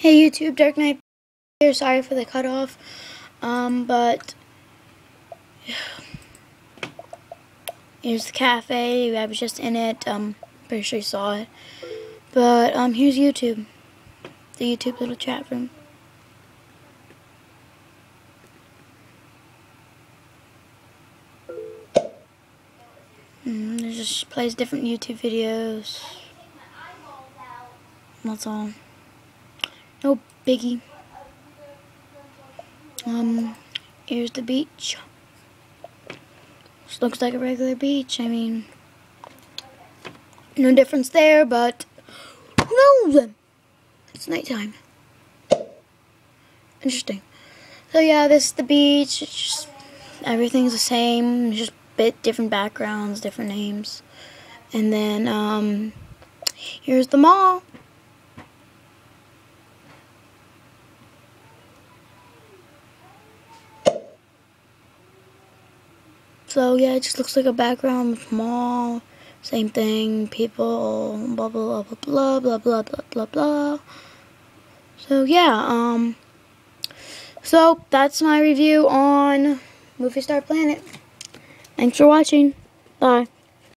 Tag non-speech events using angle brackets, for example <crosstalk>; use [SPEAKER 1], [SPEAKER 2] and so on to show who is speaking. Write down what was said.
[SPEAKER 1] Hey YouTube, Dark Knight here. Sorry for the cutoff. Um, but <sighs> here's the cafe. I was just in it. Um, pretty sure you saw it. But um, here's YouTube, the YouTube little chat room. Mm, it just plays different YouTube videos. That's all. No biggie. Um, here's the beach. This looks like a regular beach. I mean, no difference there, but who knows? It's nighttime. Interesting. So yeah, this is the beach. It's just everything's the same. Just bit different backgrounds, different names. And then um, here's the mall. So yeah, it just looks like a background mall. Same thing, people, blah blah blah blah blah blah blah blah blah. So yeah, um, so that's my review on Movie Star Planet. Thanks for watching. Bye.